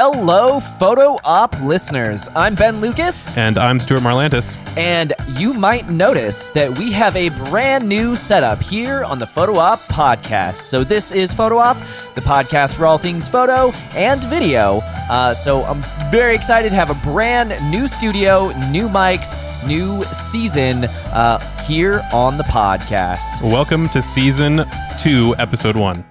Hello, Photo Op listeners. I'm Ben Lucas, And I'm Stuart Marlantes. and you might notice that we have a brand new setup here on the Photo Op podcast. So, this is Photo Op, the podcast for all things photo and video. Uh, so, I'm very excited to have a brand new studio, new mics, new season uh, here on the podcast. Welcome to season two, episode one.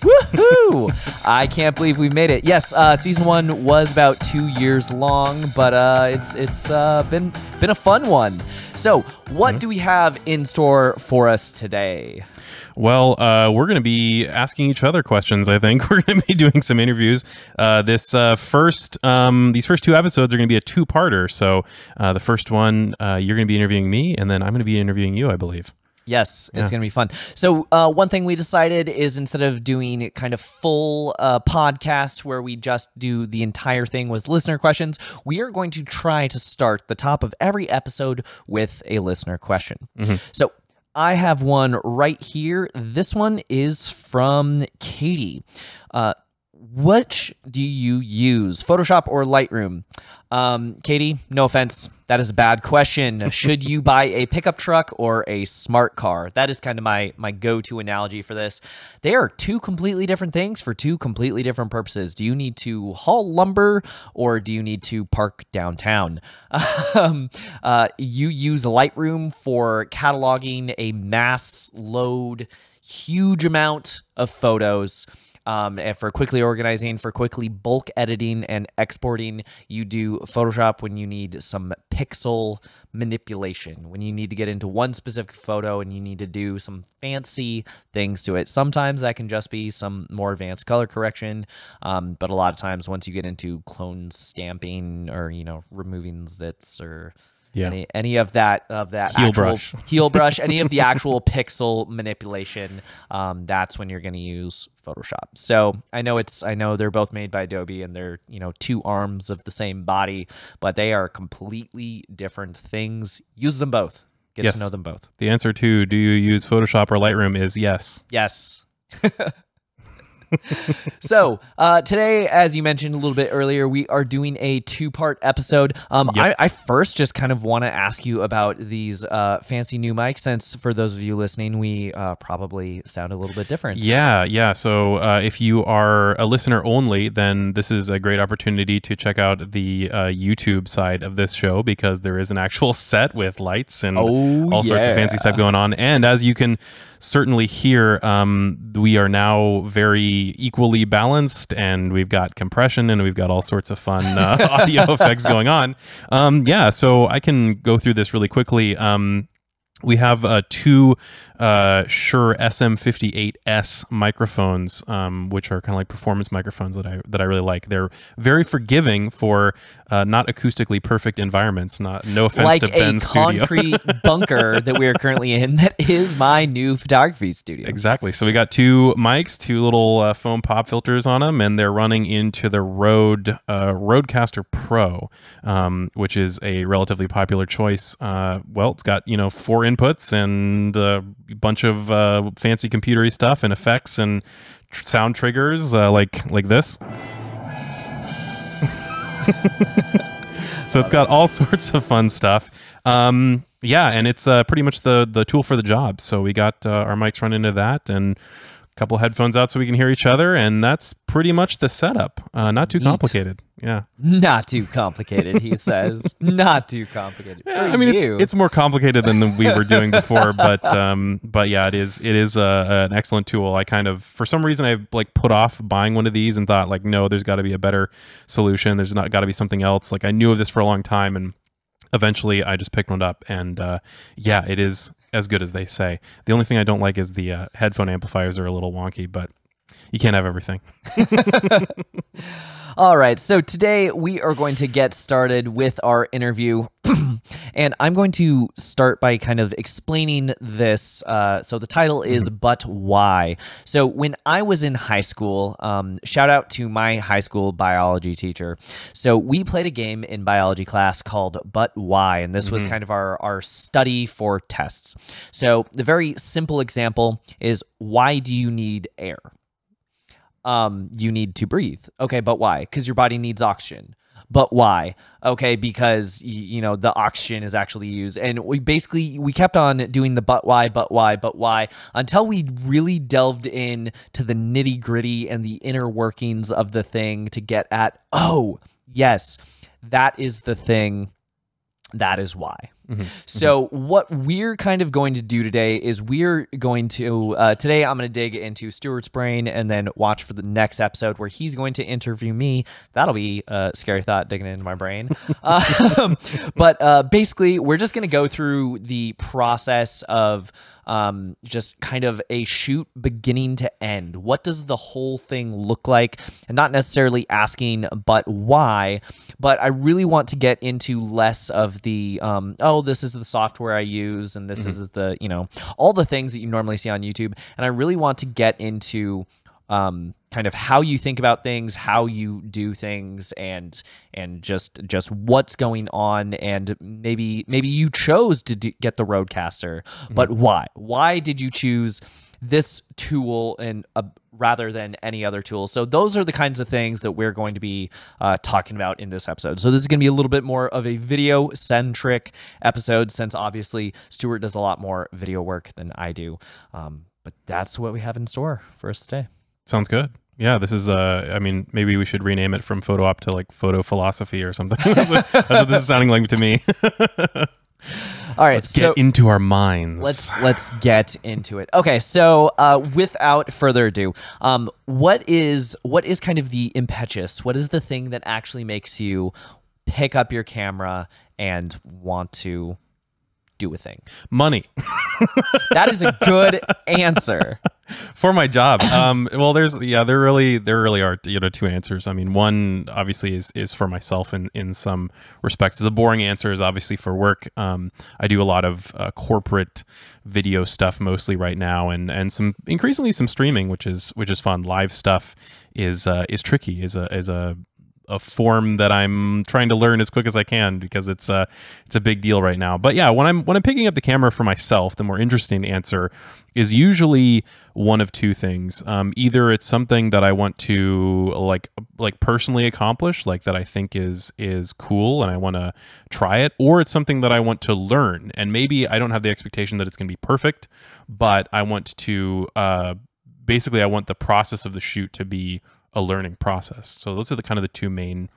Woohoo! I can't believe we made it. Yes, uh, season one was about two years long, but uh, it's it's uh, been been a fun one. So, what do we have in store for us today? Well, uh, we're going to be asking each other questions. I think we're going to be doing some interviews. Uh, this uh, first, um, these first two episodes are going to be a two-parter. So uh, the first one, uh, you're going to be interviewing me, and then I'm going to be interviewing you, I believe. Yes, it's Yeah. going to be fun. So, uh, one thing we decided is instead of doing kind of full uh, podcast where we just do the entire thing with listener questions, we are going to try to start the top of every episode with a listener question. So, I have one right here. This one is from Katie. Uh, which do you use, Photoshop or Lightroom? Um, Katie, no offense, that is a bad question. Should you buy a pickup truck or a smart car? That is kind of my my go-to analogy for this. They are two completely different things for two completely different purposes. Do you need to haul lumber or do you need to park downtown? Um, uh, you use Lightroom for cataloging a mass load, huge amount of photos um, and for quickly organizing, for quickly bulk editing and exporting. You do Photoshop when you need some pixel manipulation, when you need to get into one specific photo and you need to do some fancy things to it. Sometimes that can just be some more advanced color correction, um, but a lot of times once you get into clone stamping or you know removing zits or Yeah. any, any of that of that Heel actual brush. heel brush, any of the actual pixel manipulation, um, that's when you're going to use Photoshop. So I know it's I know they're both made by Adobe and they're you know two arms of the same body, but they are completely different things. Use them both. Get Yes. to know them both. The answer to do you use Photoshop or Lightroom is yes. Yes. so uh, today, as you mentioned a little bit earlier, we are doing a two-part episode. Um, Yep. I, I first just kind of want to ask you about these uh, fancy new mics, since for those of you listening, we uh, probably sound a little bit different. Yeah, yeah. So uh, if you are a listener only, then this is a great opportunity to check out the uh, YouTube side of this show because there is an actual set with lights and Oh, all sorts of fancy stuff going on. And as you can certainly here um, we are now very equally balanced, and we've got compression and we've got all sorts of fun uh, audio effects going on. Um, yeah, so I can go through this really quickly. Um, we have uh, two uh, Shure SM58S microphones, um, which are kind of like performance microphones that I that I really like. They're very forgiving for uh, not acoustically perfect environments. Not no offense like to Ben's studio. concrete bunker that we are currently in. That is my new photography studio. Exactly. So we got two mics, two little uh, foam pop filters on them, and they're running into the Rode uh, Rodecaster Pro, um, which is a relatively popular choice. Uh, well, it's got you know four inputs and a bunch of uh, fancy computery stuff and effects and tr- sound triggers uh, like like this. so it's got all sorts of fun stuff. Um, yeah, and it's uh, pretty much the the tool for the job. So we got uh, our mics run into that and a couple headphones out so we can hear each other, and that's pretty much the setup. Uh, not too Neat. complicated. Yeah. Not too complicated, he says. Not too complicated. For I mean, it's it's more complicated than we were doing before, but um, but yeah, it is it is uh, an excellent tool. I kind of for some reason I like put off buying one of these and thought like, no, there's got to be a better solution. There's not got to be something else. Like I knew of this for a long time, and eventually I just picked one up, and uh, yeah, it is as good as they say. The only thing I don't like is the uh, headphone amplifiers are a little wonky, but you can't have everything. All right, so today we are going to get started with our interview. and I'm going to start by kind of explaining this. Uh, so the title is But Why? So when I was in high school, um, shout out to my high school biology teacher. So we played a game in biology class called But Why? And this was kind of our, our study for tests. So the very simple example is why do you need air? Um, you need to breathe. Okay, but why? Because your body needs oxygen. But why? Okay, because you know the oxygen is actually used, and we basically we kept on doing the but why, but why, but why until we really delved in to the nitty gritty and the inner workings of the thing to get at oh yes, that is the thing. That is why. Mhm. So what we're kind of going to do today is we're going to uh, today I'm going to dig into Stuart's brain and then watch for the next episode where he's going to interview me. That'll be a scary thought digging into my brain. um, but uh, basically, we're just going to go through the process of um, just kind of a shoot beginning to end. What does the whole thing look like? And not necessarily asking, but why. But I really want to get into less of the, um, oh, this is the software I use, and this is the, you know, all the things that you normally see on YouTube. And I really want to get into um, kind of how you think about things, how you do things, and and just just what's going on, and maybe maybe you chose to do, get the Rodecaster, but why? Why did you choose this tool and uh, rather than any other tool? So those are the kinds of things that we're going to be uh, talking about in this episode. So this is going to be a little bit more of a video centric episode, since obviously Stuart does a lot more video work than I do. Um, but that's what we have in store for us today. Sounds good. Yeah, this is. Uh, I mean, maybe we should rename it from photo op to like photo philosophy or something. that's, what, that's what this is sounding like to me. All right, Let's so get into our minds. let's let's get into it. Okay, so uh, without further ado, um, what is what is kind of the impetus? What is the thing that actually makes you pick up your camera and want to do a thing? money That is a good answer. for my job. Um, well, there's yeah, there really there really are you know two answers. I mean, one obviously is is for myself in in some respects. The boring answer is obviously for work. Um, I do a lot of uh, corporate video stuff mostly right now, and and some increasingly some streaming, which is which is fun. Live stuff is uh, is tricky. is a is a a form that I'm trying to learn as quick as I can because it's a it's a big deal right now. But yeah, when I'm when I'm picking up the camera for myself, the more interesting answer is usually one of two things. Um, either it's something that I want to like like personally accomplish, like that I think is is cool and I want to try it, or it's something that I want to learn. And maybe I don't have the expectation that it's going to be perfect, but I want to uh, basically I want the process of the shoot to be a learning process. So those are the kind of the two main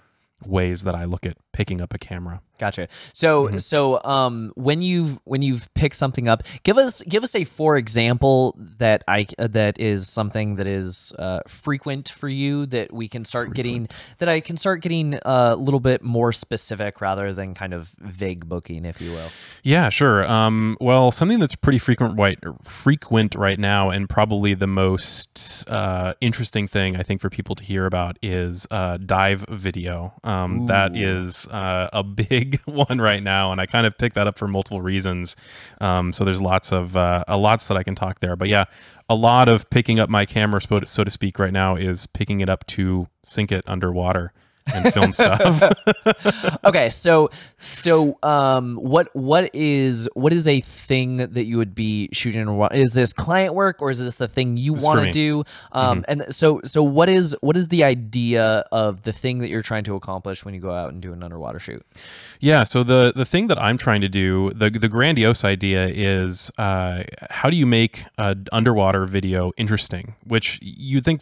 ways that I look at picking up a camera. Gotcha. So Mm-hmm. so um when you've when you've picked something up, give us give us a for example that I uh, that is something that is uh, frequent for you that we can start getting that I can start getting a little bit more specific rather than kind of vague booking, if you will. Yeah, sure. Um, well, something that's pretty frequent right frequent right now, and probably the most uh, interesting thing I think for people to hear about is uh, dive video. Um, that Ooh. Is uh, a big one right now, and I kind of picked that up for multiple reasons. Um, so there's lots of uh, lots that I can talk there, but yeah, a lot of picking up my camera, so to speak, right now is picking it up to sink it underwater and film stuff. okay, so so um what what is what is a thing that you would be shooting is this client work or is this the thing you This is for want to do? Um and so so what is what is the idea of the thing that you're trying to accomplish when you go out and do an underwater shoot? Yeah. So the the thing that I'm trying to do, the the grandiose idea is, uh, how do you make an underwater video interesting? Which you think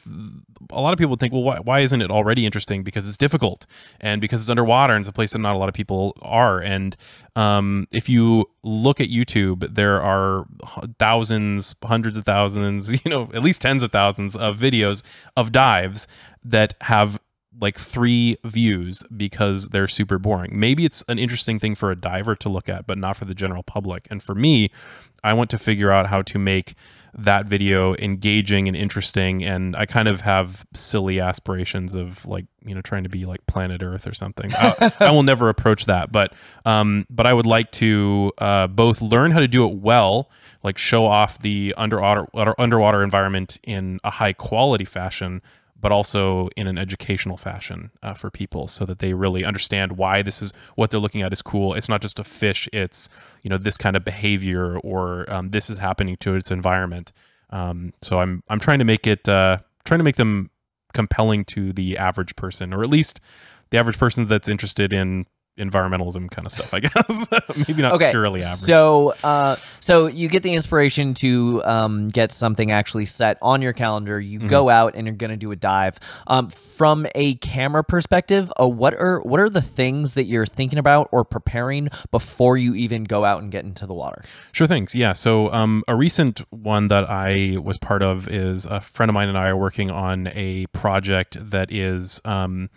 a lot of people think, well, why, why isn't it already interesting? Because it's difficult, and because it's underwater, and it's a place that not a lot of people are. And um, if you look at YouTube, there are thousands, hundreds of thousands, you know, at least tens of thousands of videos of dives that have like three views because they're super boring. Maybe it's an interesting thing for a diver to look at, but not for the general public. And for me, I want to figure out how to make that video engaging and interesting. And I kind of have silly aspirations of like, you know, trying to be like planet Earth or something. I, I will never approach that, but um, but I would like to uh, both learn how to do it well, like show off the underwater underwater environment in a high quality fashion, but also in an educational fashion uh, for people so that they really understand why this is what they're looking at is cool. It's not just a fish, it's, you know, this kind of behavior or um, this is happening to its environment. Um, so I'm, I'm trying to make it, uh, trying to make them compelling to the average person, or at least the average person that's interested in environmentalism kind of stuff, I guess. Maybe not okay. purely average. So, uh, so you get the inspiration to um, get something actually set on your calendar. You Mm-hmm. go out and you're going to do a dive. Um, from a camera perspective, uh, what are what are the things that you're thinking about or preparing before you even go out and get into the water? Sure things. Yeah. So um, a recent one that I was part of is a friend of mine and I are working on a project that is um,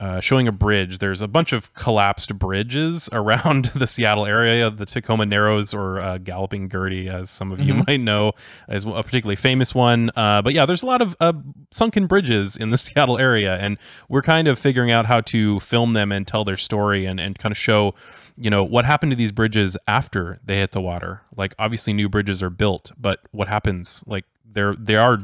uh, showing a bridge. There's a bunch of collapsed bridges around the Seattle area. The Tacoma Narrows or uh, Galloping Gertie, as some of you might know, is a particularly famous one. Uh, but yeah, there's a lot of uh, sunken bridges in the Seattle area, and we're kind of figuring out how to film them and tell their story and, and kind of show you know what happened to these bridges after they hit the water like obviously new bridges are built but what happens like they're they are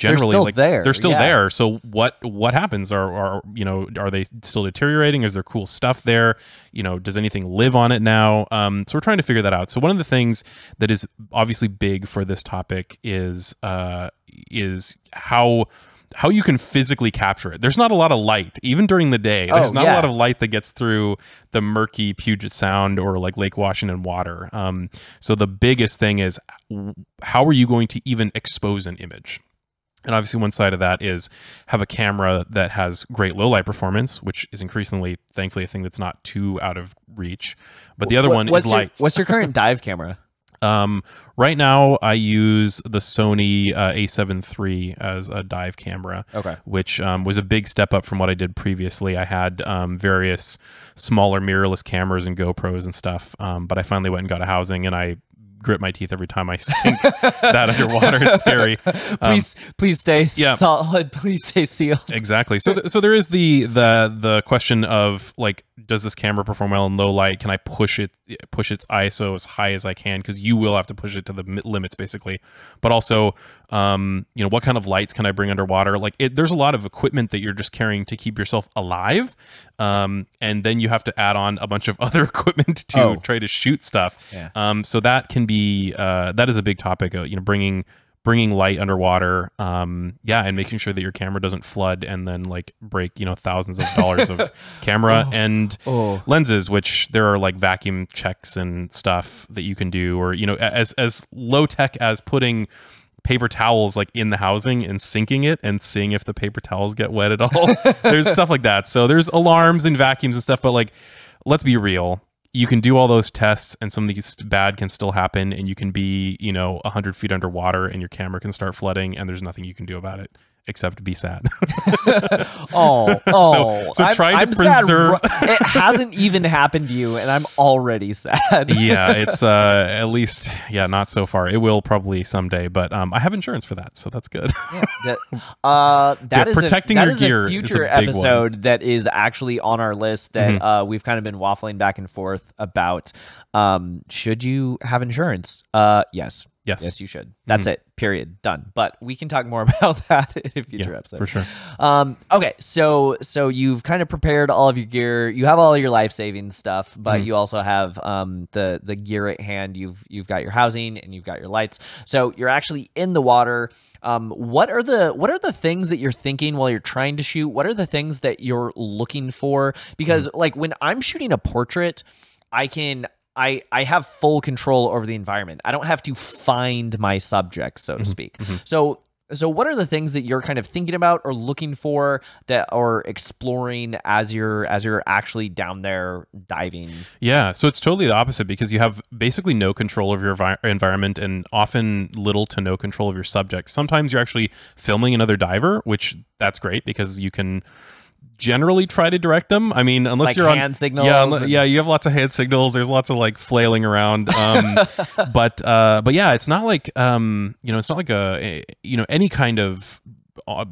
generally still like there, they're still yeah. there so what what happens are are you know are they still deteriorating is there cool stuff there you know does anything live on it now um so we're trying to figure that out so one of the things that is obviously big for this topic is uh is how how you can physically capture it. There's not a lot of light, even during the day. There's Oh, not yeah. a lot of light that gets through the murky Puget Sound or like Lake Washington water. Um, so the biggest thing is how are you going to even expose an image? And obviously, one side of that is have a camera that has great low light performance, which is increasingly, thankfully, a thing that's not too out of reach. But the other What- one is your- lights. what's your current dive camera? Um, right now, I use the Sony uh, A7 III as a dive camera, Okay. which um, was a big step up from what I did previously. I had um, various smaller mirrorless cameras and GoPros and stuff, um, but I finally went and got a housing, and I grit my teeth every time I sink that underwater. It's scary. Um, Please, please stay yeah. solid. Please stay sealed. Exactly. So, th- so there is the the the question of like, does this camera perform well in low light? Can I push it push its ISO as high as I can? Because you will have to push it to the limits, basically. But also, um, you know, what kind of lights can I bring underwater? Like, it, there's a lot of equipment that you're just carrying to keep yourself alive, um, and then you have to add on a bunch of other equipment to Oh. try to shoot stuff. Yeah. Um, so that can be uh, that is a big topic. Uh, you know, bringing bringing light underwater um yeah and making sure that your camera doesn't flood and then like break you know thousands of dollars of camera and Oh. lenses which there are like vacuum checks and stuff that you can do or you know as as low tech as putting paper towels like in the housing and sinking it and seeing if the paper towels get wet at all. There's stuff like that. So there's alarms and vacuums and stuff but like let's be real. You can do all those tests and some of these bad can still happen and you can be you know 100 feet underwater and your camera can start flooding and there's nothing you can do about it except be sad Oh, oh. so I'm- trying to I'm sad preserve- ru- it hasn't even happened to you, and I'm already sad. yeah it's uh at least yeah not so far it will probably someday but um i have insurance for that so that's good Yeah, that, uh, that Yeah, is protecting a, that your is gear a is a future big one. Episode that is actually on our list that uh, we've kind of been waffling back and forth about. Um, should you have insurance? Uh, yes. Yes. Mm-hmm. Yes, you should. That's it. Period. Done. But we can talk more about that in a future yeah episode. for sure Um, okay, so so you've kind of prepared all of your gear. You have all your life saving stuff, but Mm-hmm. you also have um, the the gear at hand. You've you've got your housing and you've got your lights. So you're actually in the water. Um, what are the what are the things that you're thinking while you're trying to shoot? What are the things that you're looking for? Because Mm-hmm. like when I'm shooting a portrait, I can I I have full control over the environment. I don't have to find my subject, so Mm-hmm. to speak. So so what are the things that you're kind of thinking about or looking for that are exploring as you're as you're actually down there diving? Yeah, so it's totally the opposite because you have basically no control of your envi- environment and often little to no control of your subject. Sometimes you're actually filming another diver, which that's great because you can generally try to direct them. I mean, unless Like you're hand on signals Yeah, unle- and- yeah, you have lots of hand signals. There's lots of like flailing around. Um, but uh, but yeah, it's not like um, you know, it's not like a, a you know any kind of uh,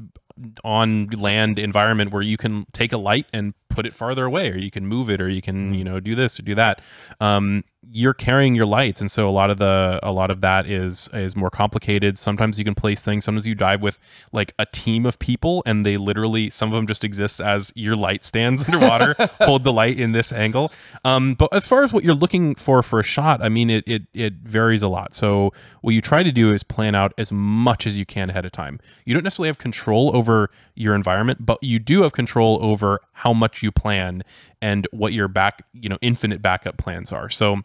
on land environment where you can take a light and put it farther away, or you can move it, or you can you know do this or do that. Um, you're carrying your lights. And so a lot of the a lot of that is is more complicated. Sometimes you can place things sometimes you dive with like a team of people and they literally some of them just exist as your light stands underwater hold the light in this angle. Um, but as far as what you're looking for for a shot i mean it, it it varies a lot. So what you try to do is plan out as much as you can ahead of time. You don't necessarily have control over your environment but you do have control over how much you plan and what your back you know infinite backup plans are. So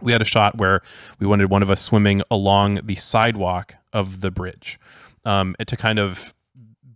we had a shot where we wanted one of us swimming along the sidewalk of the bridge um, to kind of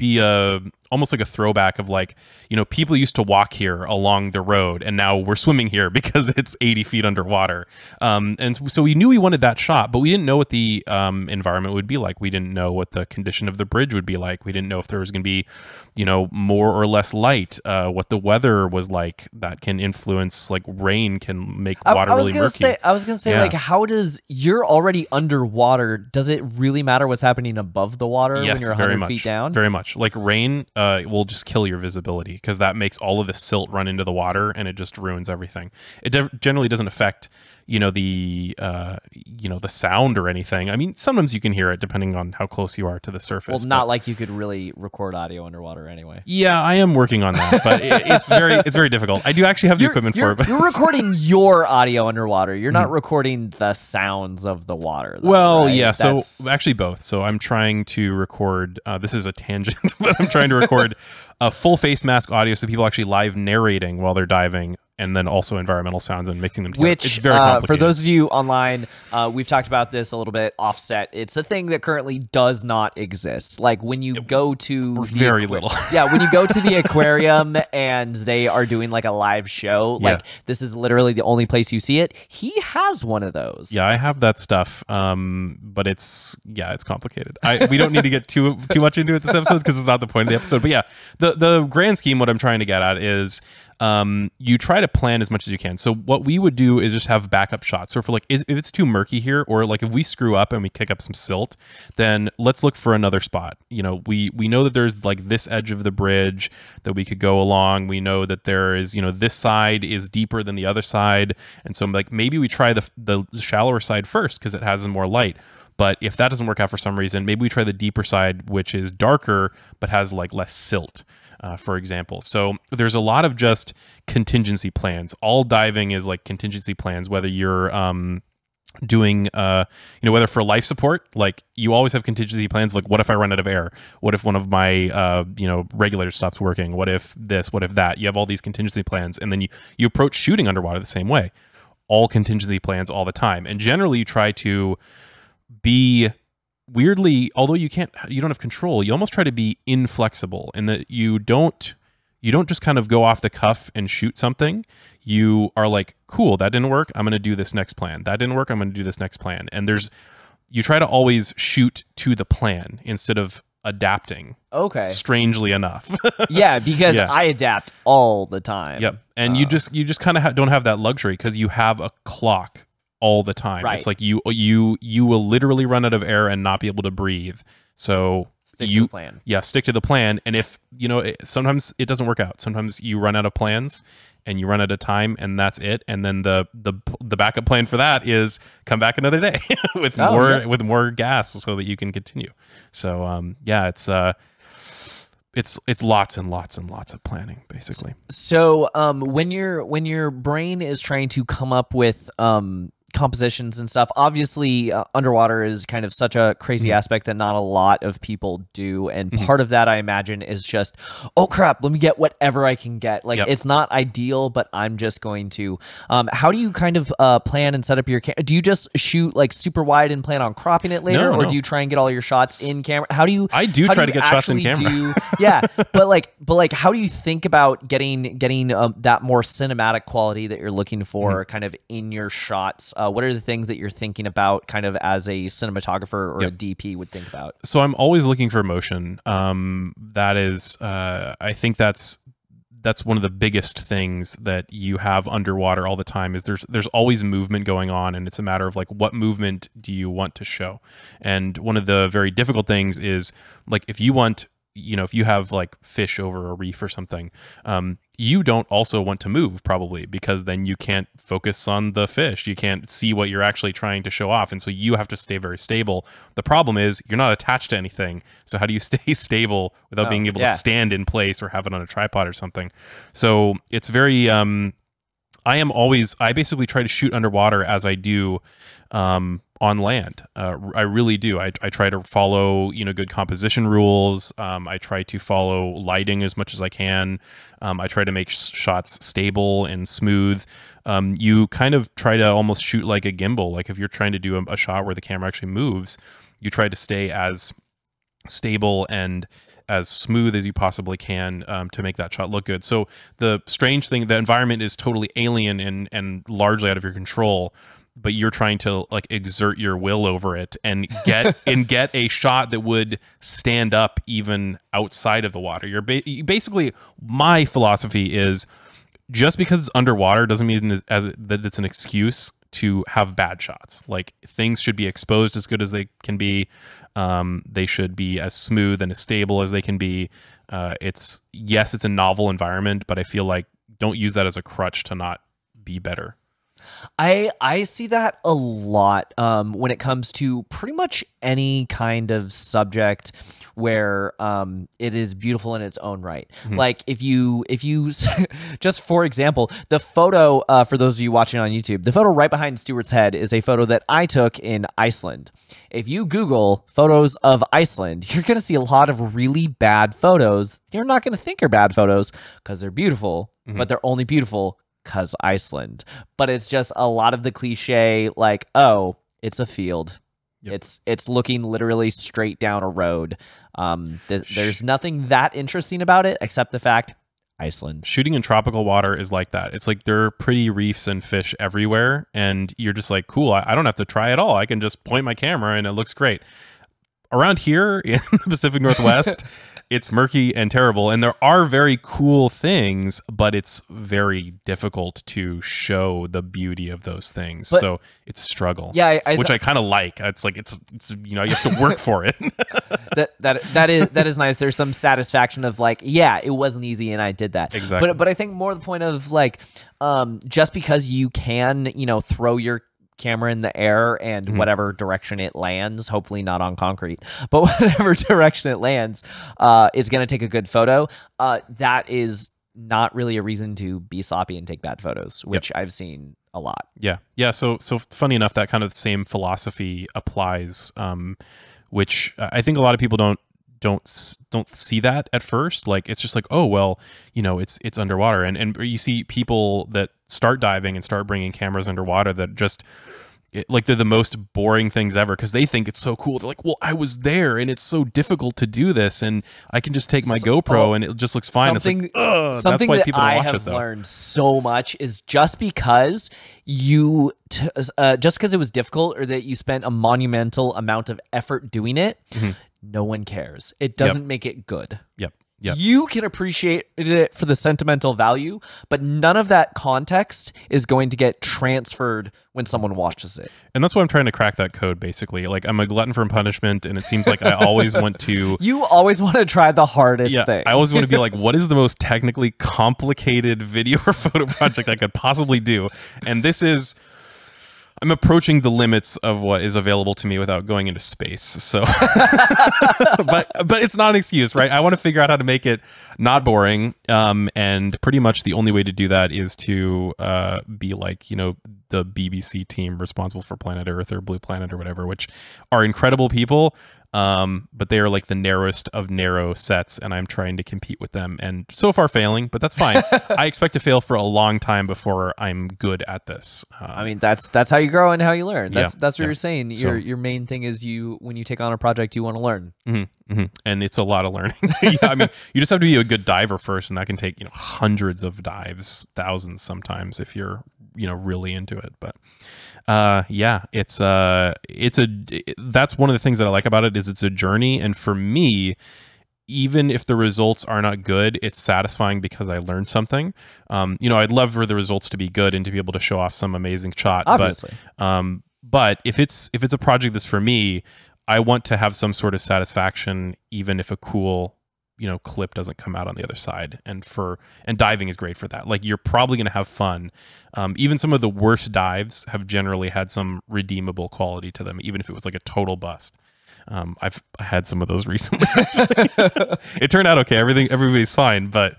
be a almost like a throwback of like you know people used to walk here along the road and now we're swimming here because it's 80 feet underwater. Um, and so we knew we wanted that shot but we didn't know what the um, environment would be like. We didn't know what the condition of the bridge would be like. We didn't know if there was going to be you know more or less light uh, what the weather was like that can influence like rain can make water I, I was really gonna murky. say i was gonna say Yeah. like how does you're already underwater. Does it really matter what's happening above the water when you're 100 very much, feet down? Very much. Like rain uh, will just kill your visibility because that makes all of the silt run into the water and it just ruins everything. It de- generally doesn't affect, you know, the uh, you know the sound or anything. I mean, sometimes you can hear it depending on how close you are to the surface. well but- not like you could really record audio underwater anyway yeah, I am working on that, but it, it's very it's very difficult. I do actually have the you're, equipment you're, for it. But you're recording your audio underwater you're not recording the sounds of the water though, Well, right? yeah. So actually, both. So I'm trying to record. Uh, this is a tangent, but I'm trying to record a full face mask audio so people actually live narrating while they're diving, and then also environmental sounds and mixing them together. Which, it's very uh, complicated. for those of you online, uh, we've talked about this a little bit offset. It's a thing that currently does not exist. Like when you go to very aqua- little. yeah, when you go to the aquarium and they are doing like a live show, Yeah. like this is literally the only place you see it. He has one of those. yeah, I have that stuff, um, but it's yeah, it's complicated. I we don't need to get too too much into it this episode because it's not the point of the episode. But yeah, the the grand scheme, what I'm trying to get at is um, you try to plan as much as you can. So what we would do is just have backup shots. So for like if it's too murky here, or like if we screw up and we kick up some silt, then let's look for another spot. You know, we we know that there's like this edge of the bridge that we could go along. We know that there is you know this side is deeper than the other side, and so like maybe we try the the shallower side first because it has more light. But if that doesn't work out for some reason, maybe we try the deeper side, which is darker but has like less silt, uh, for example. So there's a lot of just contingency plans. All diving is like contingency plans, whether you're um, doing uh you know whether for life support like you always have contingency plans like what if i run out of air? What if one of my uh you know regulators stops working? What if this? What if that? You have all these contingency plans and then you you approach shooting underwater the same way. All contingency plans all the time. And generally you try to be weirdly although you can't you don't have control you almost try to be inflexible in that you don't you don't just kind of go off the cuff and shoot something you are like cool that didn't work i'm going to do this next plan that didn't work i'm going to do this next plan and there's you try to always shoot to the plan instead of adapting Okay. strangely enough yeah, because Yeah. I adapt all the time. Yep. And you uh. just you just kind of ha- don't have that luxury because you have a clock all the time. Right. It's like you you you will literally run out of air and not be able to breathe. So Stick to you the plan. yeah stick to the plan. And if you know it, sometimes it doesn't work out. Sometimes you run out of plans and you run out of time and that's it. And then the the the backup plan for that is come back another day with Oh, more yeah. with more gas so that you can continue. So um yeah it's uh. It's it's lots and lots and lots of planning, basically. So, um, when your when your brain is trying to come up with um compositions and stuff, obviously uh, underwater is kind of such a crazy Mm-hmm. aspect that not a lot of people do, and part of that I imagine is just, oh crap, let me get whatever I can get. Like Yep. it's not ideal, but I'm just going to. Um, how do you kind of uh plan and set up your? Cam- do you just shoot like super wide and plan on cropping it later, No, or no. do you try and get all your shots in camera? How do you? I do try you to get shots in camera. do- yeah, but like, but like, how do you think about getting getting um, that more cinematic quality that you're looking for, Mm-hmm. kind of in your shots? Uh, what are the things that you're thinking about, kind of as a cinematographer or a DP would think about? so I'm always looking for motion. Um, that is, uh, I think that's that's one of the biggest things that you have underwater all the time is there's there's always movement going on and it's a matter of like what movement do you want to show and one of the very difficult things is like if you want you know if you have like fish over a reef or something um, you don't also want to move probably because then you can't focus on the fish. You can't see what you're actually trying to show off. And so you have to stay very stable. The problem is you're not attached to anything. So how do you stay stable without Oh, being able yeah. to stand in place or have it on a tripod or something? So it's very um I am always I basically try to shoot underwater as I do um, on land. Uh, I really do. I, I try to follow you know good composition rules. Um, I try to follow lighting as much as I can. Um, I try to make sh- shots stable and smooth. Um, you kind of try to almost shoot like a gimbal. Like if you're trying to do a, a shot where the camera actually moves, you try to stay as stable and as smooth as you possibly can um, to make that shot look good. So the strange thing, the environment is totally alien and and largely out of your control, but you're trying to like exert your will over it and get and get a shot that would stand up even outside of the water. You're ba- you basically my philosophy is just because it's underwater doesn't mean as, as that it's an excuse to have bad shots. Like things should be exposed as good as they can be. Um, they should be as smooth and as stable as they can be. Uh, it's yes, it's a novel environment, but I feel like don't use that as a crutch to not be better. I I see that a lot um, when it comes to pretty much any kind of subject where um, it is beautiful in its own right. Like if you if you just for example, the photo uh, for those of you watching on YouTube, the photo right behind Stuart's head is a photo that I took in Iceland. If you Google photos of Iceland, you're gonna see a lot of really bad photos. You're not gonna think are bad photos because they're beautiful, but they're only beautiful because Iceland. But it's just a lot of the cliche, like, oh, it's a field. Yep. It's it's looking literally straight down a road. Um, th- there's nothing that interesting about it except the fact Iceland. Shooting in tropical water is like that. It's like there are pretty reefs and fish everywhere, and you're just like, cool. I, I don't have to try at all. I can just point my camera and it looks great. Around here in the Pacific Northwest, it's murky and terrible, and there are very cool things, but it's very difficult to show the beauty of those things. But- so it's a struggle. Yeah, I, I which I kind of like. It's like it's it's you know you have to work for it. that that that is that is nice. There's some satisfaction of like, yeah, it wasn't easy and I did that. Exactly. But but I think more the point of like, um, just because you can, you know, throw your camera in the air and Mhm. whatever direction it lands, hopefully not on concrete, but whatever direction it lands, uh, is gonna take a good photo. Uh, that is not really a reason to be sloppy and take bad photos, which I've seen a lot. Yeah, yeah. So, so funny enough, that kind of same philosophy applies, um, which I think a lot of people don't don't don't see that at first. Like it's just like, oh well, you know, it's it's underwater, and and you see people that start diving and start bringing cameras underwater that just. It, like they're the most boring things ever because they think it's so cool. They're like, "Well, I was there, and it's so difficult to do this, and I can just take my S- GoPro, oh, and it just looks fine." It's something- like, Ugh, that's Something why that people I have it learned so much is just because you, uh, just because it was difficult or that you spent a monumental amount of effort doing it, Mhm. no one cares. It doesn't make it good. Yep, yep. You can appreciate it for the sentimental value, but none of that context is going to get transferred when someone watches it. And that's why I'm trying to crack that code basically. Like I'm a glutton for punishment and it seems like I always want to You always want to try the hardest yeah, thing. I always want to be like, what is the most technically complicated video or photo project I could possibly do? And this is I'm approaching the limits of what is available to me without going into space. So but but it's not an excuse, right? I want to figure out how to make it not boring. Um, and pretty much the only way to do that is to uh, be like, you know, the BBC team responsible for Planet Earth or Blue Planet or whatever, which are incredible people. Um, but they are like the narrowest of narrow sets, and I'm trying to compete with them, and so far failing, but that's fine. I expect to fail for a long time before I'm good at this. Uh, I mean, that's that's how you grow and how you learn. That's Yeah, that's what yeah. you're saying. So- Your your main thing is you when you take on a project, you want to learn. mhm, mhm. and it's a lot of learning. yeah, I mean, you just have to be a good diver first, and that can take you know hundreds of dives, thousands sometimes if you're you know really into it. But uh, yeah, it's uh, it's a that's one of the things that I like about it is it's a journey, and for me. Even if the results are not good, it's satisfying because I learned something. Um, you know, I'd love for the results to be good and to be able to show off some amazing shot. But Obviously, um, but if it's if it's a project that's for me, I want to have some sort of satisfaction, even if a cool you know clip doesn't come out on the other side. And for and diving is great for that. Like you're probably going to have fun. Um, even some of the worst dives have generally had some redeemable quality to them even if it was like a total bust um, I've had some of those recently. it turned out okay. Everything, everybody's fine. But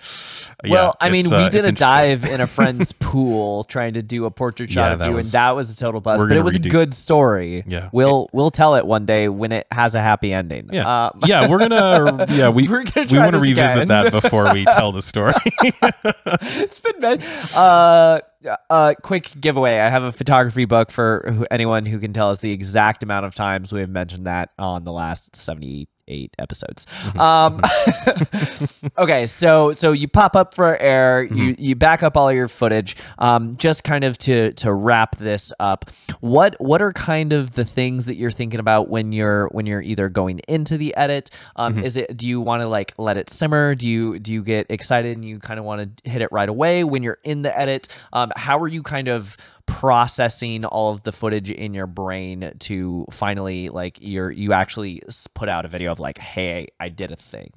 yeah, well, I mean, we uh, did a dive in a friend's pool trying to do a portrait shot Yeah, of you, was- and that was a total bust. But it was a good story. Yeah. we'll we'll tell it one day when it has a happy ending. Yeah, Uh, yeah, we're gonna yeah we We're gonna we want to revisit again. that before we tell the story. it's been bad. Uh, uh, quick giveaway. I have a photography book for anyone who can tell us the exact amount of times we have mentioned that on the last seventy-eight episodes. Um, okay, so so you pop up for air, you you back up all your footage. Um, just kind of to to wrap this up, what what are kind of the things that you're thinking about when you're when you're either going into the edit? Um, Is it do you want to like let it simmer? Do you do you get excited and you kind of want to hit it right away when you're in the edit? Um, how are you kind of processing all of the footage in your brain to finally like you're you actually put out a video of like hey i did a thing.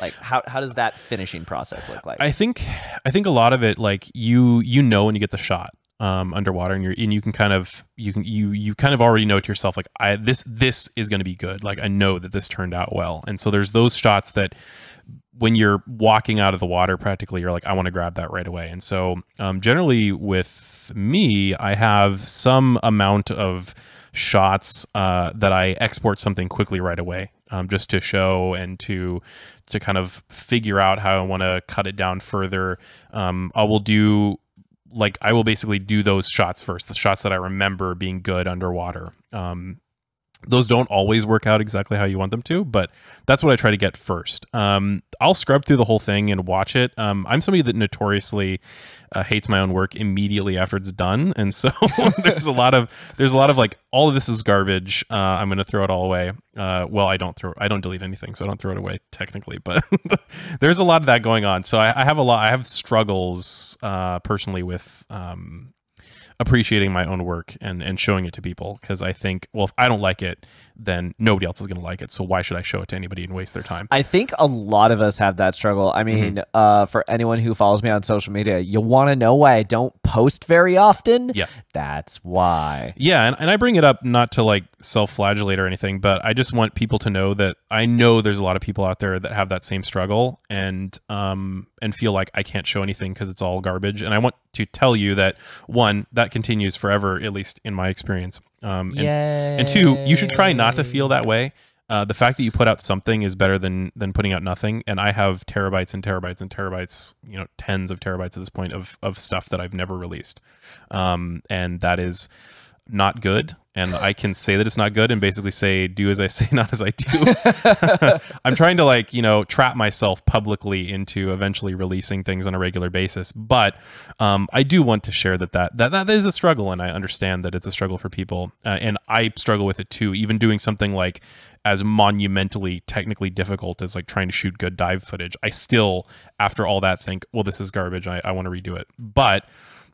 Like how, how does that finishing process look like? I think I think a lot of it like you you know when you get the shot um, underwater and you're and you can kind of you can you you kind of already know to yourself like I this this is going to be good. Like I know that this turned out well. And so there's those shots that when you're walking out of the water practically you're like I want to grab that right away and so um, generally with me I have some amount of shots uh, that I export something quickly right away um, just to show and to to kind of figure out how I want to cut it down further. Um, I will do like I will basically do those shots first, the shots that I remember being good underwater. Um, those don't always work out exactly how you want them to, but that's what I try to get first. Um, I'll scrub through the whole thing and watch it. Um, I'm somebody that notoriously uh, hates my own work immediately after it's done, and so there's a lot of there's a lot of like all of this is garbage. Uh, I'm going to throw it all away. Uh, well, I don't throw I don't delete anything, so I don't throw it away technically, but there's a lot of that going on. So I, I have a lot. I have struggles uh, personally with. Um, appreciating my own work and and showing it to people because I think well if I don't like it then nobody else is going to like it so why should I show it to anybody and waste their time I think a lot of us have that struggle. I mean, Mm-hmm. uh, for anyone who follows me on social media, you want to know why I don't post very often? Yeah. That's why. yeah and, and I bring it up not to like self-flagellate or anything but I just want people to know that I know there's a lot of people out there that have that same struggle and um and feel like I can't show anything because it's all garbage and I want to tell you that one that continues forever at least in my experience um and, And two, you should try not to feel that way. Uh, the fact that you put out something is better than than putting out nothing. And I have terabytes and terabytes and terabytes, you know, tens of terabytes at this point of of stuff that I've never released, um, and that is not good. And I can say that it's not good and basically say, do as I say, not as I do. I'm trying to like, you know, trap myself publicly into eventually releasing things on a regular basis. But um, I do want to share that, that that that is a struggle, and I understand that it's a struggle for people, uh, and I struggle with it too. Even doing something like as monumentally technically difficult as like trying to shoot good dive footage, I still, after all that, think, well, this is garbage. I, I want to redo it. But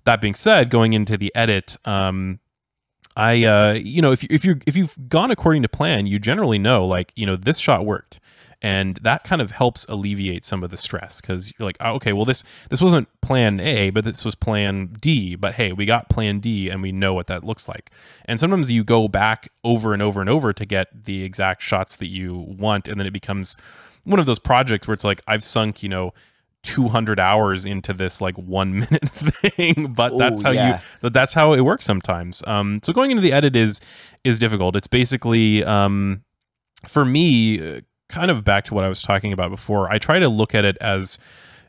that being said, going into the edit, um, I uh you know if you if you if you've gone according to plan, you generally know like you know this shot worked, and that kind of helps alleviate some of the stress because you're like oh, okay well this this wasn't plan A but this was plan D but hey we got plan D and we know what that looks like. And sometimes you go back over and over and over to get the exact shots that you want and then it becomes one of those projects where it's like I've sunk you know 200 hours into this like one minute thing but that's how yeah. you but that's how it works sometimes. Um so going into the edit is is difficult. It's basically um for me uh, kind of back to what i was talking about before i try to look at it as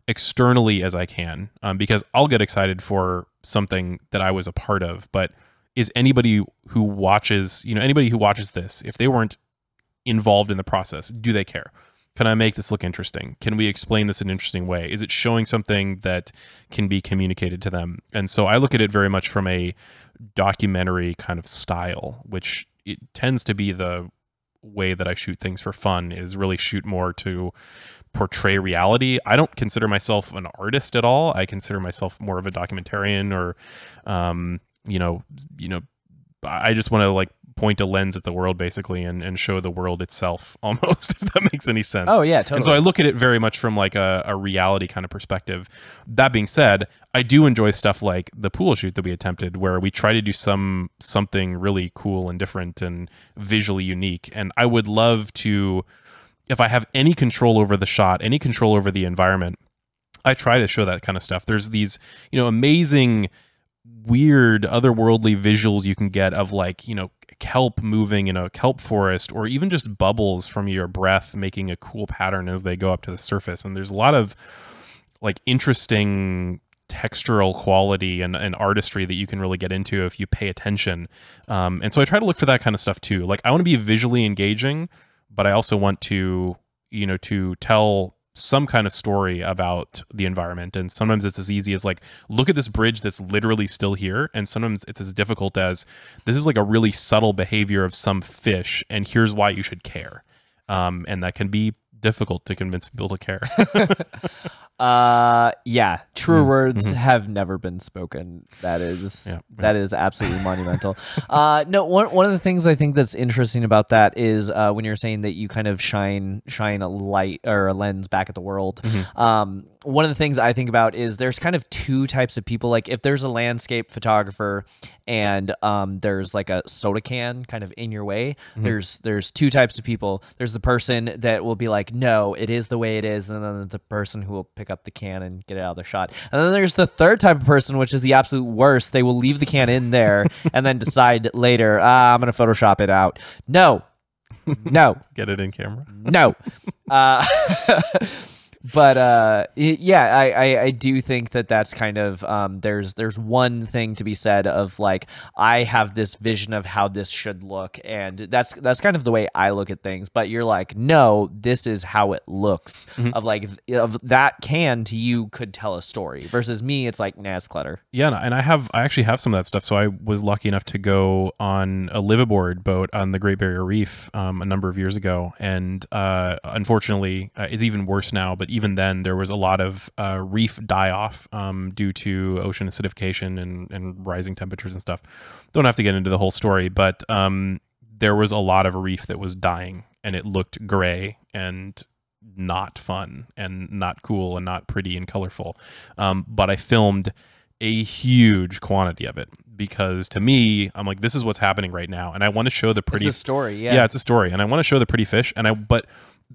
externally as i can um, because i'll get excited for something that i was a part of but is anybody who watches you know anybody who watches this if they weren't involved in the process do they care can I make this look interesting? Can we explain this in an interesting way? Is it showing something that can be communicated to them? And so I look at it very much from a documentary kind of style, which it tends to be the way that I shoot things for fun is really shoot more to portray reality. I don't consider myself an artist at all. I consider myself more of a documentarian or um, you know, you know, I just want to like point a lens at the world basically and, and show the world itself almost, if that makes any sense. Oh yeah, totally. And so I look at it very much from like a, a reality kind of perspective. That being said, I do enjoy stuff like the pool shoot that we attempted, where we try to do some something really cool and different and visually unique. And I would love to, if I have any control over the shot, any control over the environment, I try to show that kind of stuff. There's these, you know, amazing weird otherworldly visuals you can get of like you know kelp moving in a kelp forest or even just bubbles from your breath making a cool pattern as they go up to the surface. And there's a lot of like interesting textural quality and, and artistry that you can really get into if you pay attention. Um, and so i try to look for that kind of stuff too. Like i want to be visually engaging but i also want to you know to tell some kind of story about the environment. And sometimes it's as easy as like look at this bridge that's literally still here. And sometimes it's as difficult as this is like a really subtle behavior of some fish and here's why you should care. Um, and that can be difficult to convince people to care Uh, yeah, true Mm, words mhm. have never been spoken. That is Yeah, that is absolutely monumental. Uh, no, one one of the things I think that's interesting about that is uh, when you're saying that you kind of shine shine a light or a lens back at the world. Mhm. Um, one of the things I think about is there's kind of two types of people. Like if there's a landscape photographer and um, there's like a soda can kind of in your way, Mhm. there's there's two types of people. There's the person that will be like, no, it is the way it is, and then there's the person who will pick up the can and get it out of the shot. And then there's the third type of person, which is the absolute worst. They will leave the can in there and then decide later, ah, I'm gonna Photoshop it out. No, no, get it in camera no. Uh, but uh, yeah, I, I I do think that that's kind of um, there's there's one thing to be said of like I have this vision of how this should look, and that's that's kind of the way I look at things. But you're like, no, this is how it looks. Mhm. Of like of that can to you could tell a story versus me, it's like nah, it's clutter. Yeah, and- and I have I actually have some of that stuff. So I was lucky enough to go on a liveaboard boat on the Great Barrier Reef um, a number of years ago, and uh, unfortunately, uh, it's even worse now. But even then, there was a lot of uh, reef die off um, due to ocean acidification and, and rising temperatures and stuff. Don't have to get into the whole story, but um, there was a lot of reef that was dying, and it looked gray and not fun and not cool and not pretty and colorful. Um, but I filmed a huge quantity of it because to me, I'm like, this is what's happening right now, and I want to show the pretty. it's a story, yeah. yeah. it's a story, and I want to show the pretty fish, and I but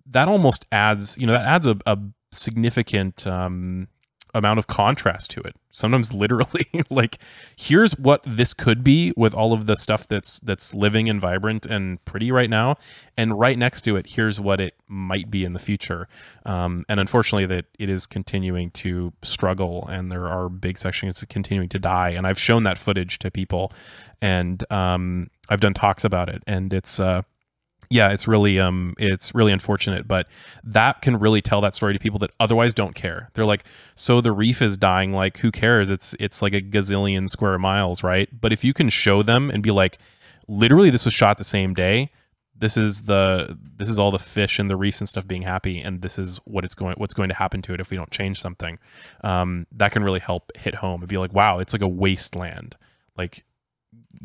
that almost adds, you know, that adds a, a significant um, amount of contrast to it. Sometimes literally, like, here's what this could be with all of the stuff that's that's living and vibrant and pretty right now, and right next to it, here's what it might be in the future. Um, and unfortunately, that it is continuing to struggle, and there are big sections continuing to die. And I've shown that footage to people, and um, I've done talks about it, and it's. Uh, yeah it's really um it's really unfortunate but that can really tell that story to people that otherwise don't care. They're like so the reef is dying like who cares? It's it's like a gazillion square miles right? But if you can show them and be like literally this was shot the same day. This is the this is all the fish and the reefs and stuff being happy and this is what it's going what's going to happen to it if we don't change something. Um that can really help hit home and be like wow it's like a wasteland. Like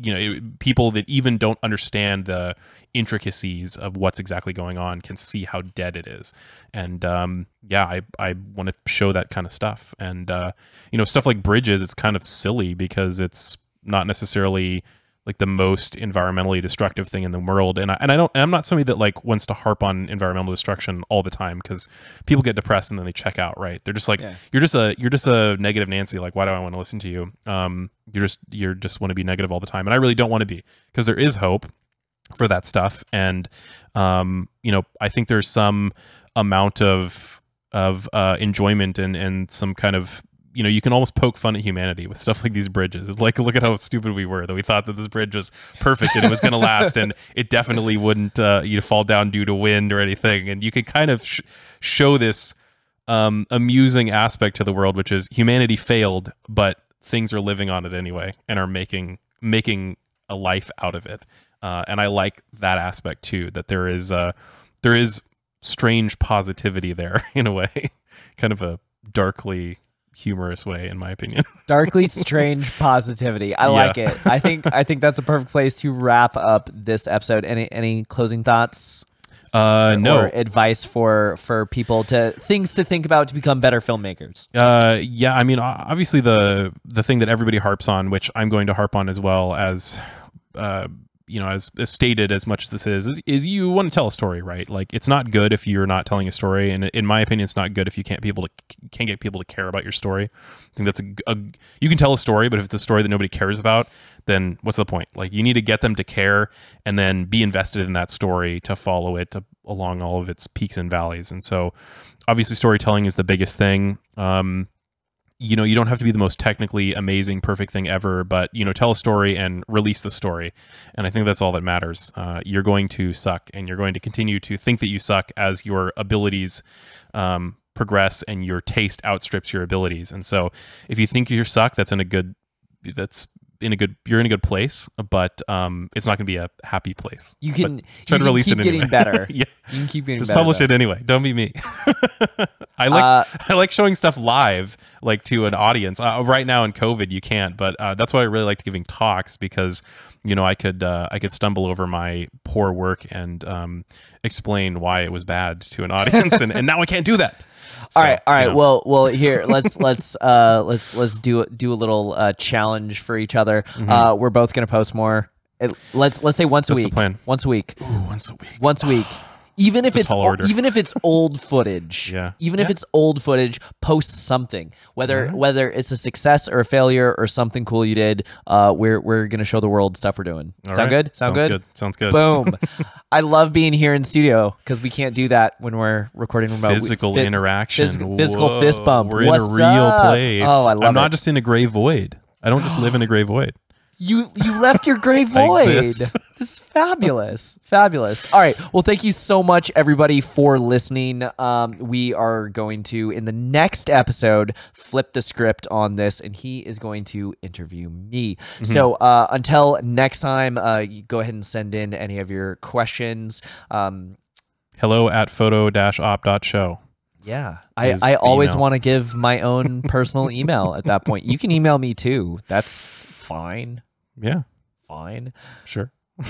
you know it, people that even don't understand the intricacies of what's exactly going on can see how dead it is. And um, yeah i, I want to show that kind of stuff. And uh, you know stuff like bridges it's kind of silly because it's not necessarily like the most environmentally destructive thing in the world. And I, and I don't and I'm not somebody that like wants to harp on environmental destruction all the time because people get depressed and then they check out right? They're just like Yeah. you're just a you're just a negative Nancy. Like why do I want to listen to you? Um you're just you're just want to be negative all the time. And I really don't want to be because there is hope for that stuff. And um you know I think there's some amount of of uh enjoyment and and some kind of you know you can almost poke fun at humanity with stuff like these bridges. It's like look at how stupid we were that we thought that this bridge was perfect and it was going to last and it definitely wouldn't uh you know fall down due to wind or anything. And you can kind of sh- show this um amusing aspect to the world which is humanity failed but things are living on it anyway and are making making a life out of it. Uh, and i like that aspect too that there is uh there is strange positivity there in a way kind of a darkly humorous way, in my opinion. Darkly strange positivity. I like it. I think I think that's a perfect place to wrap up this episode. Any any closing thoughts? Uh, no, Or advice for for people to things to think about to become better filmmakers. Uh, yeah, I mean, obviously the the thing that everybody harps on, which I'm going to harp on as well as, uh, you know, as, as stated as much as this is, is, is you want to tell a story, right? Like, it's not good if you're not telling a story, and in my opinion, it's not good if you can't people to can't get people to care about your story. I think that's a, a you can tell a story, but if it's a story that nobody cares about, then what's the point? Like, you need to get them to care and then be invested in that story to follow it to, along all of its peaks and valleys, and so obviously storytelling is the biggest thing. Um, you know, you don't have to be the most technically amazing, perfect thing ever, but you know, tell a story and release the story, and I think that's all that matters. Uh, you're going to suck, and you're going to continue to think that you suck as your abilities um, progress and your taste outstrips your abilities. And so, if you think you suck, that's in a good, that's in a good, you're in a good place, but um, it's not going to be a happy place. You But can try you to can release keep it getting anyway. better. yeah. You can keep getting Just better. publish though. it anyway. Don't be me. I like Uh, I like showing stuff live, like to an audience. Uh, right now in COVID, you can't, but uh, that's why I really liked giving talks because you know I could uh, I could stumble over my poor work and um, explain why it was bad to an audience, and, and now I can't do that. So, all right, all you know. Well, well, here let's let's uh let's let's do do a little uh challenge for each other. Uh, we're both gonna post more. It, let's let's say once a That's the week. plan. Once a week. Ooh, once a week. Once a week. Even if it's o- even if it's old footage, Yeah. Even if it's old footage, post something. Whether whether it's a success or a failure or something cool you did. Uh, we're we're gonna show the world stuff we're doing. All Sound right. good? Sound Sounds good? Sounds good. Boom. I love being here in studio because we can't do that when we're recording remote. We- Physical fit- interaction. phys- physical fist bump. We're What's in a real up? place. Oh, I love I'm not just in a gray void. I don't just live in a gray void. You you left your gray void. This is fabulous, fabulous. All right, well, thank you so much, everybody, for listening. Um, we are going to in the next episode flip the script on this, and he is going to interview me. Mm-hmm. So uh, until next time, uh, you go ahead and send in any of your questions. Um, Hello at photo-op.show. yeah, I, I always want to give my own personal email at that point. You can email me too. That's fine. Yeah, Fine. sure.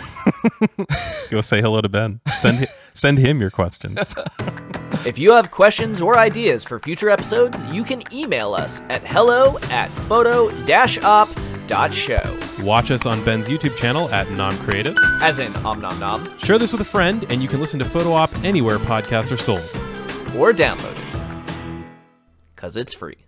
Go say hello to Ben. Send send him your questions. If you have questions or ideas for future episodes, you can email us at hello at photo-op.show. Watch us on Ben's YouTube channel at NOM Creative. As in om nom nom, Share this with a friend, and you can listen to Photo Op anywhere podcasts are sold. or download it. Cause it's free.